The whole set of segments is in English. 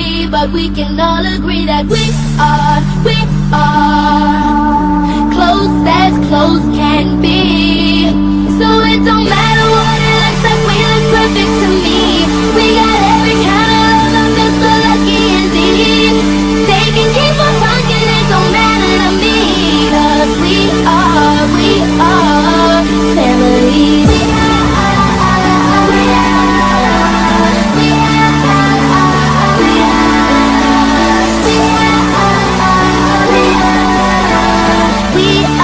be, but we can all agree that we are, we are close as close can be. we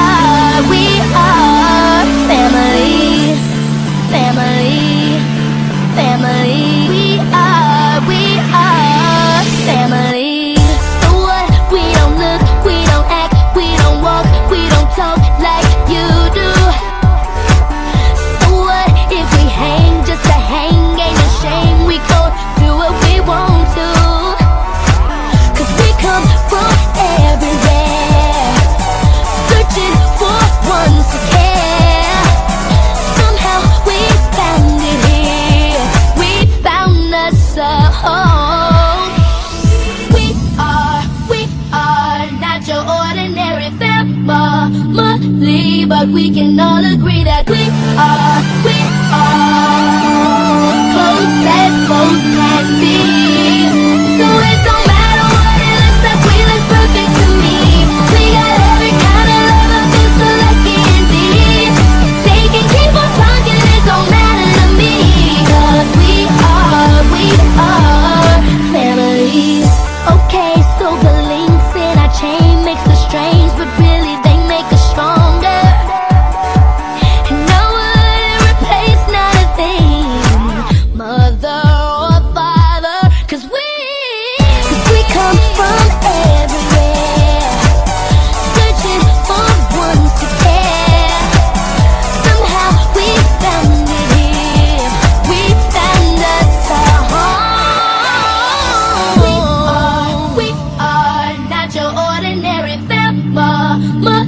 more but we can all agree that we are. We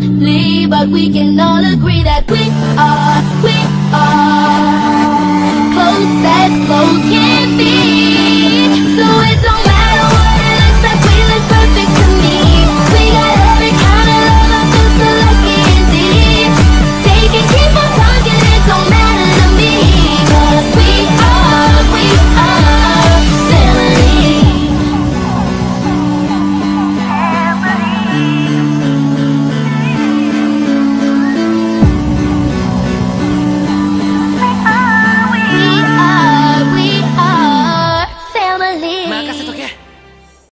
but we can all agree that we are, we are.